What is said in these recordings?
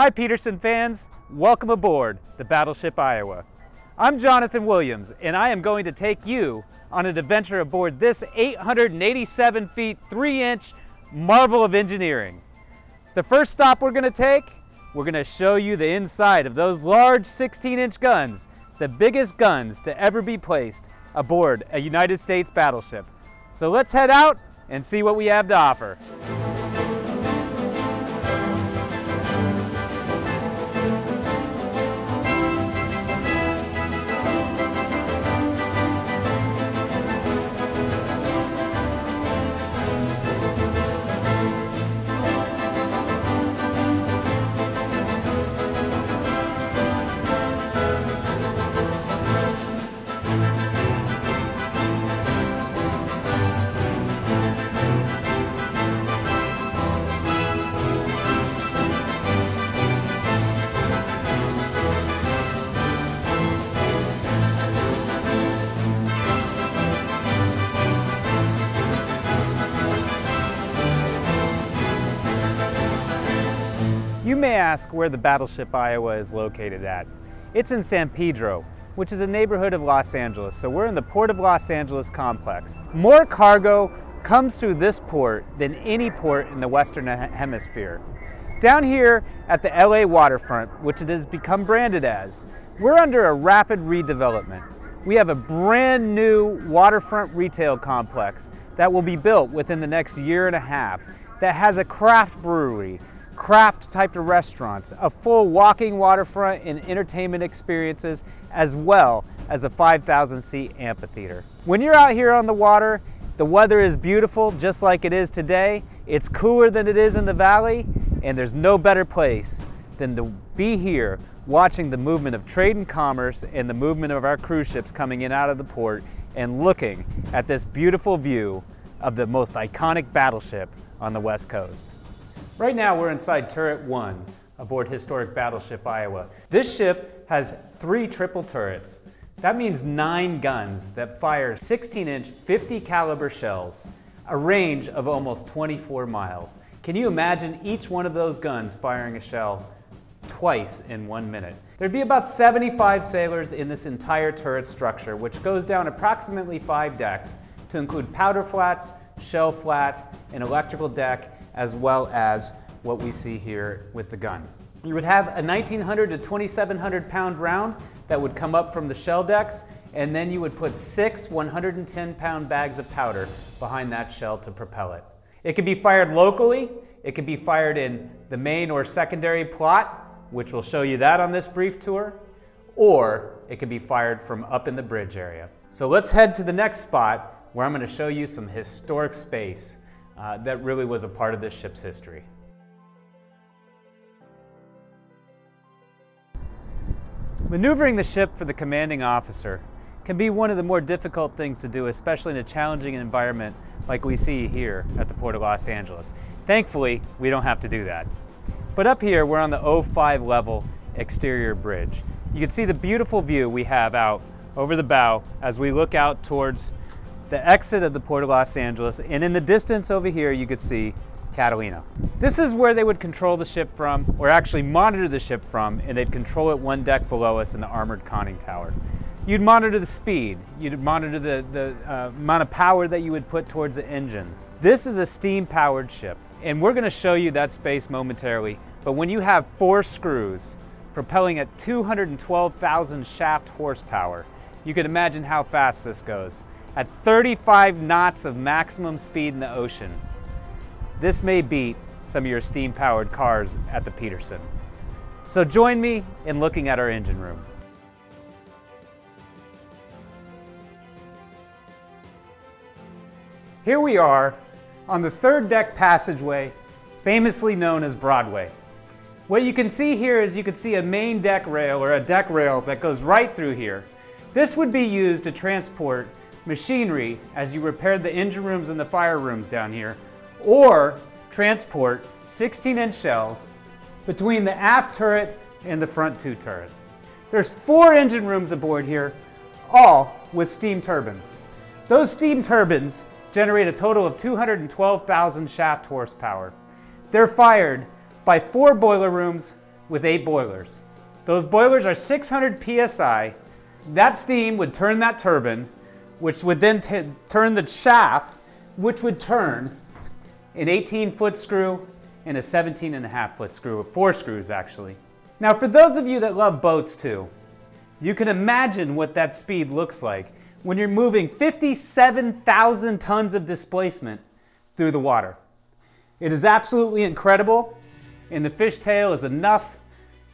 Hi Petersen fans, welcome aboard the Battleship Iowa. I'm Jonathan Williams and I am going to take you on an adventure aboard this 887 feet 3 inch marvel of engineering. The first stop we're going to take, we're going to show you the inside of those large 16 inch guns, the biggest guns to ever be placed aboard a United States battleship. So let's head out and see what we have to offer. Ask where the Battleship Iowa is located at. It's in San Pedro, which is a neighborhood of Los Angeles, so we're in the Port of Los Angeles complex. More cargo comes through this port than any port in the Western Hemisphere. Down here at the LA waterfront, which it has become branded as, we're under a rapid redevelopment. We have a brand new waterfront retail complex that will be built within the next year and a half that has a craft brewery, craft type of restaurants, a full walking waterfront and entertainment experiences, as well as a 5,000 seat amphitheater. When you're out here on the water, the weather is beautiful just like it is today. It's cooler than it is in the valley, and there's no better place than to be here watching the movement of trade and commerce and the movement of our cruise ships coming in out of the port and looking at this beautiful view of the most iconic battleship on the West Coast. Right now we're inside Turret 1 aboard historic battleship Iowa. This ship has three triple turrets. That means nine guns that fire 16 inch 50 caliber shells, a range of almost 24 miles. Can you imagine each one of those guns firing a shell twice in one minute? There'd be about 75 sailors in this entire turret structure, which goes down approximately five decks to include powder flats, shell flats, an electrical deck, as well as what we see here with the gun. You would have a 1900 to 2700 pound round that would come up from the shell decks, and then you would put six 110 pound bags of powder behind that shell to propel it. It could be fired locally, it could be fired in the main or secondary plot, which we'll show you that on this brief tour, or it could be fired from up in the bridge area. So let's head to the next spot where I'm going to show you some historic space uh, that really was a part of this ship's history. Maneuvering the ship for the commanding officer can be one of the more difficult things to do, especially in a challenging environment like we see here at the Port of Los Angeles. Thankfully, we don't have to do that. But up here, we're on the 05 level exterior bridge. You can see the beautiful view we have out over the bow as we look out towards the exit of the Port of Los Angeles, and in the distance over here you could see Catalina. This is where they would control the ship from, or actually monitor the ship from, and they'd control it one deck below us in the armored conning tower. You'd monitor the speed, you'd monitor the, the uh, amount of power that you would put towards the engines. This is a steam-powered ship, and we're gonna show you that space momentarily, but when you have four screws propelling at 212,000 shaft horsepower, you can imagine how fast this goes at 35 knots of maximum speed in the ocean. This may beat some of your steam-powered cars at the Petersen. So join me in looking at our engine room. Here we are on the third deck passageway, famously known as Broadway. What you can see here is you can see a main deck rail or a deck rail that goes right through here. This would be used to transport machinery as you repaired the engine rooms and the fire rooms down here, or transport 16 inch shells between the aft turret and the front two turrets. There's four engine rooms aboard here, all with steam turbines. Those steam turbines generate a total of 212,000 shaft horsepower. They're fired by four boiler rooms, with eight boilers. Those boilers are 600 psi. That steam would turn that turbine, which would then turn the shaft, which would turn an 18 foot screw and a 17 and a half foot screw, four screws actually. Now for those of you that love boats too, you can imagine what that speed looks like when you're moving 57,000 tons of displacement through the water. It is absolutely incredible, and the fishtail is enough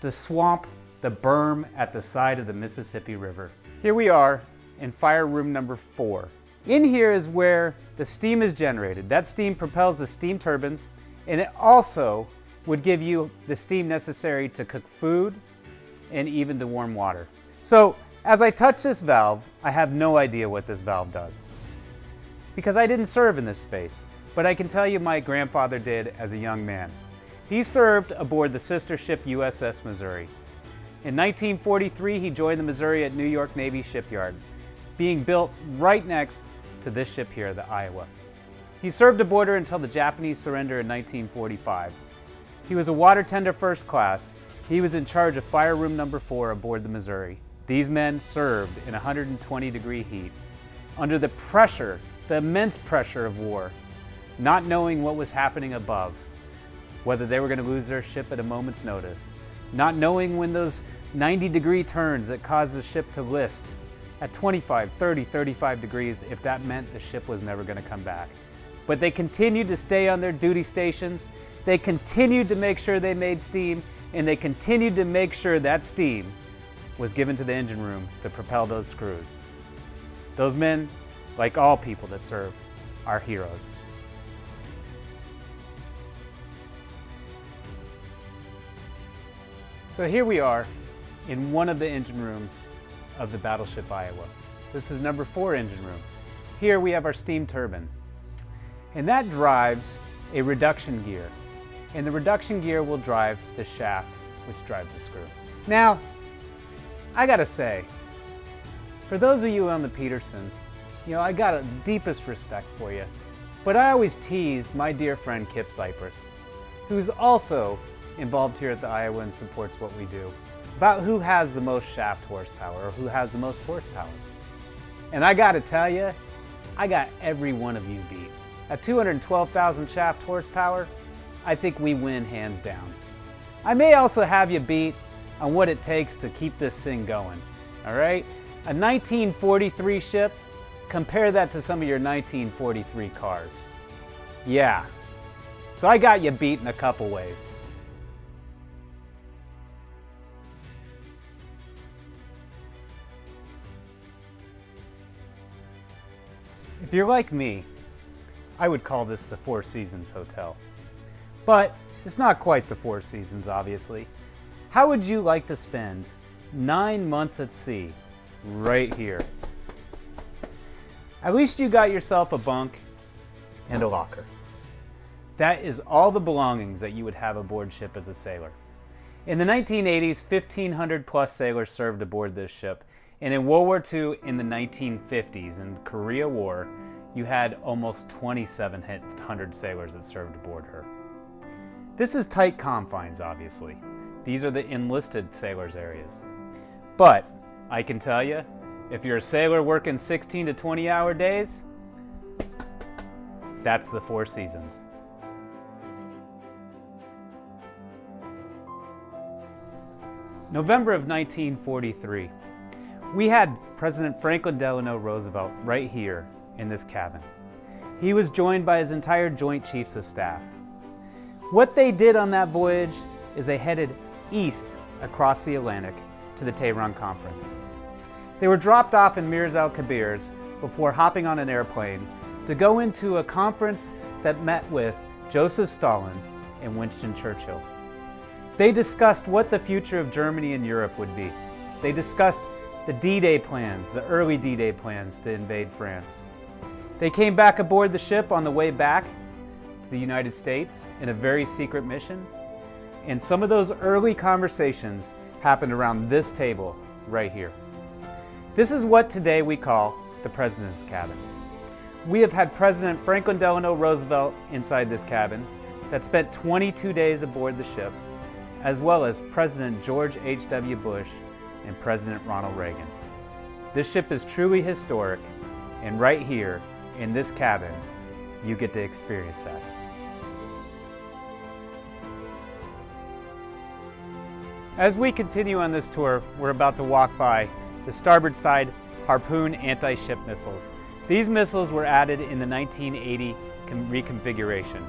to swamp the berm at the side of the Mississippi River. Here we are in fire room number four. In here is where the steam is generated. That steam propels the steam turbines, and it also would give you the steam necessary to cook food and even to warm water. So as I touch this valve, I have no idea what this valve does because I didn't serve in this space, but I can tell you my grandfather did as a young man. He served aboard the sister ship USS Missouri. In 1943, he joined the Missouri at New York Navy Shipyard, being built right next to this ship here, the Iowa. He served aboard her until the Japanese surrender in 1945. He was a water tender first class. He was in charge of fire room number four aboard the Missouri. These men served in 120 degree heat, under the pressure, the immense pressure of war, not knowing what was happening above, whether they were going to lose their ship at a moment's notice, not knowing when those 90 degree turns that caused the ship to list at 25, 30, 35 degrees if that meant the ship was never going to come back. But they continued to stay on their duty stations. They continued to make sure they made steam, and they continued to make sure that steam was given to the engine room to propel those screws. Those men, like all people that serve, are heroes. So here we are in one of the engine rooms of the Battleship Iowa. This is number four engine room. Here we have our steam turbine. And that drives a reduction gear. And the reduction gear will drive the shaft, which drives the screw. Now, I gotta say, for those of you on the Petersen, you know, I got a deepest respect for you. But I always tease my dear friend Kip Cypress, who's also involved here at the Iowa and supports what we do, about who has the most shaft horsepower or who has the most horsepower. And I gotta tell you, I got every one of you beat. At 212,000 shaft horsepower, I think we win hands down. I may also have you beat on what it takes to keep this thing going. All right? A 1943 ship, compare that to some of your 1943 cars. Yeah. So I got you beat in a couple ways. If you're like me, I would call this the Four Seasons Hotel. But it's not quite the Four Seasons, obviously. How would you like to spend nine months at sea right here? At least you got yourself a bunk and a locker. That is all the belongings that you would have aboard ship as a sailor. In the 1980s, 1,500 plus sailors served aboard this ship. And in World War II, in the 1950s, in the Korea War, you had almost 2,700 sailors that served aboard her. This is tight confines, obviously. These are the enlisted sailors areas. But I can tell you, if you're a sailor working 16 to 20 hour days, that's the Four Seasons. November of 1943, we had President Franklin Delano Roosevelt right here in this cabin. He was joined by his entire Joint Chiefs of Staff. What they did on that voyage is they headed east across the Atlantic to the Tehran Conference. They were dropped off in Mirs al Kabirs before hopping on an airplane to go into a conference that met with Joseph Stalin and Winston Churchill. They discussed what the future of Germany and Europe would be. They discussed the D-Day plans, the early D-Day plans to invade France. They came back aboard the ship on the way back to the United States in a very secret mission and some of those early conversations happened around this table right here. This is what today we call the President's Cabin. We have had President Franklin Delano Roosevelt inside this cabin that spent 22 days aboard the ship, as well as President George H.W. Bush and President Ronald Reagan. This ship is truly historic, and right here in this cabin, you get to experience that. As we continue on this tour, we're about to walk by the starboard side Harpoon anti-ship missiles. These missiles were added in the 1980 reconfiguration.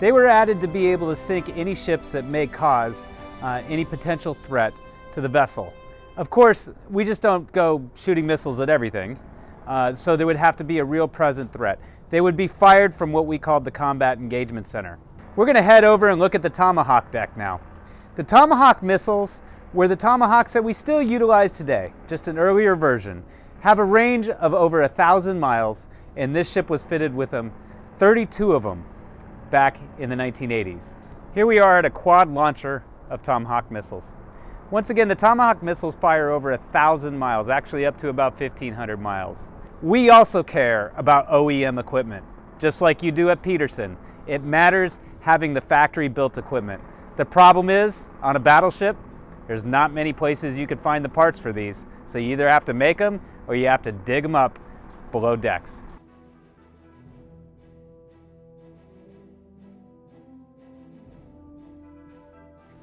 They were added to be able to sink any ships that may cause uh, any potential threat to the vessel. Of course, we just don't go shooting missiles at everything, uh, so there would have to be a real present threat. They would be fired from what we called the Combat Engagement Center. We're going to head over and look at the Tomahawk deck now. The Tomahawk missiles were the Tomahawks that we still utilize today, just an earlier version, have a range of over a thousand miles, and this ship was fitted with them, 32 of them, back in the 1980s. Here we are at a quad launcher of Tomahawk missiles. Once again, the Tomahawk missiles fire over a thousand miles, actually up to about 1,500 miles. We also care about OEM equipment, just like you do at Petersen. It matters having the factory built equipment. The problem is, on a battleship, there's not many places you can find the parts for these, so you either have to make them or you have to dig them up below decks.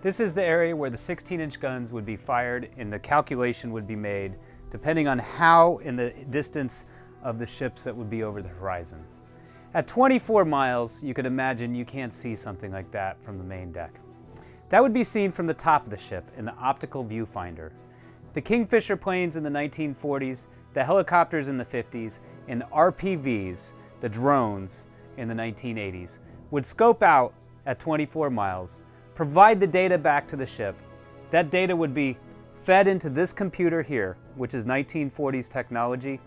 This is the area where the 16-inch guns would be fired and the calculation would be made depending on how in the distance of the ships that would be over the horizon. At 24 miles, you could imagine you can't see something like that from the main deck. That would be seen from the top of the ship in the optical viewfinder. The Kingfisher planes in the 1940s, the helicopters in the 50s, and the RPVs, the drones, in the 1980s, would scope out at 24 miles, provide the data back to the ship. That data would be fed into this computer here, which is 1940s technology,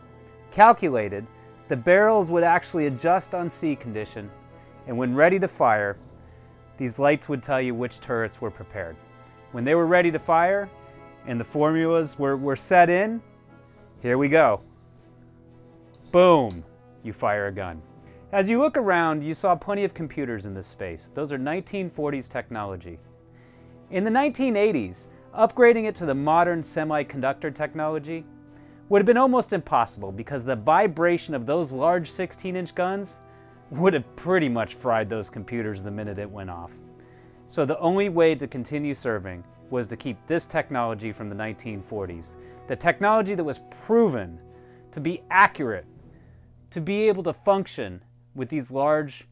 calculated, the barrels would actually adjust on sea condition, and when ready to fire, these lights would tell you which turrets were prepared. When they were ready to fire and the formulas were, were set in, here we go. Boom, you fire a gun. As you look around, you saw plenty of computers in this space. Those are 1940s technology. In the 1980s, upgrading it to the modern semiconductor technology would have been almost impossible because the vibration of those large 16-inch guns would have pretty much fried those computers the minute it went off. So the only way to continue serving was to keep this technology from the 1940s. The technology that was proven to be accurate, to be able to function with these large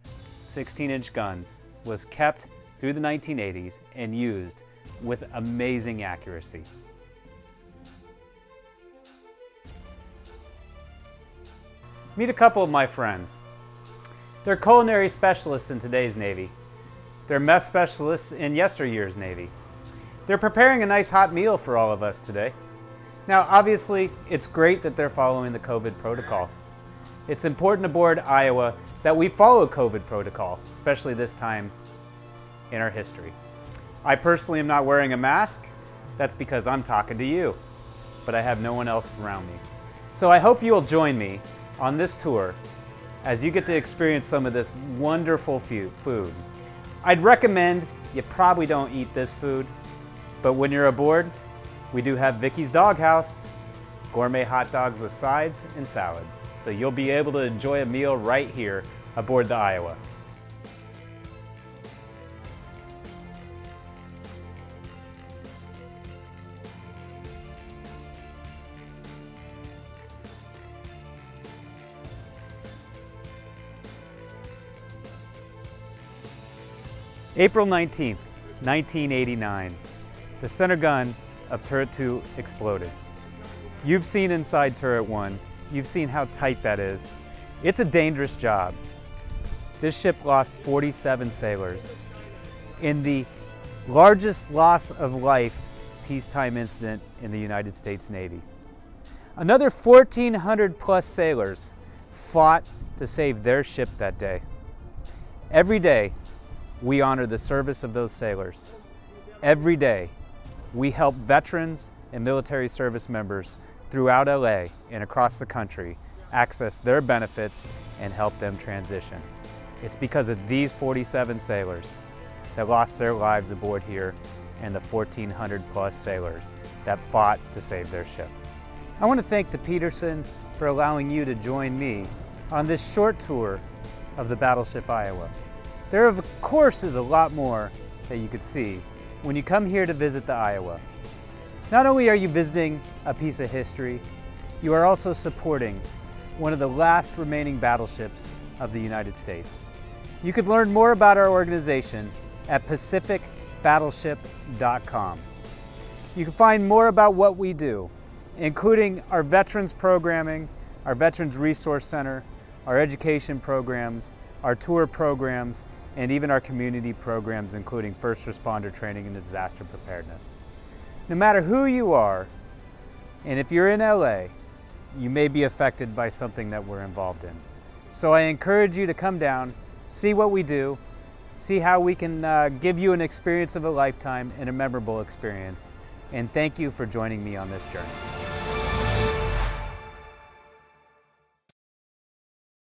16-inch guns was kept through the 1980s and used with amazing accuracy. Meet a couple of my friends. They're culinary specialists in today's Navy. They're mess specialists in yesteryear's Navy. They're preparing a nice hot meal for all of us today. Now, obviously, it's great that they're following the COVID protocol. It's important aboard Iowa that we follow COVID protocol, especially this time in our history. I personally am not wearing a mask. That's because I'm talking to you, but I have no one else around me. So I hope you'll join me on this tour as you get to experience some of this wonderful food. I'd recommend you probably don't eat this food, but when you're aboard, we do have Vicky's Doghouse, gourmet hot dogs with sides and salads. So you'll be able to enjoy a meal right here aboard the Iowa. April 19th, 1989, the center gun of Turret 2 exploded. You've seen inside Turret 1. You've seen how tight that is. It's a dangerous job. This ship lost 47 sailors. In the largest loss of life peacetime incident in the United States Navy. Another 1,400 plus sailors fought to save their ship that day. Every day, we honor the service of those sailors. Every day, we help veterans and military service members throughout LA and across the country access their benefits and help them transition. It's because of these 47 sailors that lost their lives aboard here and the 1,400 plus sailors that fought to save their ship. I want to thank the Petersen for allowing you to join me on this short tour of the Battleship Iowa. There of course is a lot more that you could see when you come here to visit the Iowa. Not only are you visiting a piece of history, you are also supporting one of the last remaining battleships of the United States. You could learn more about our organization at pacificbattleship.com. You can find more about what we do, including our veterans programming, our Veterans Resource Center, our education programs, our tour programs, and even our community programs, including first responder training and disaster preparedness. No matter who you are, and if you're in LA, you may be affected by something that we're involved in. So I encourage you to come down, see what we do, see how we can uh, give you an experience of a lifetime and a memorable experience. And thank you for joining me on this journey.